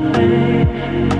away.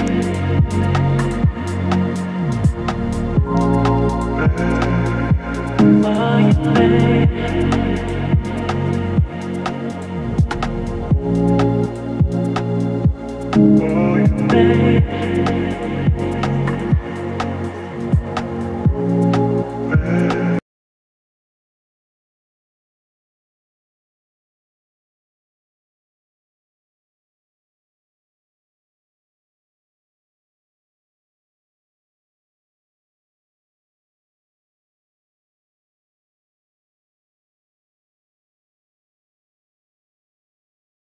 Oh,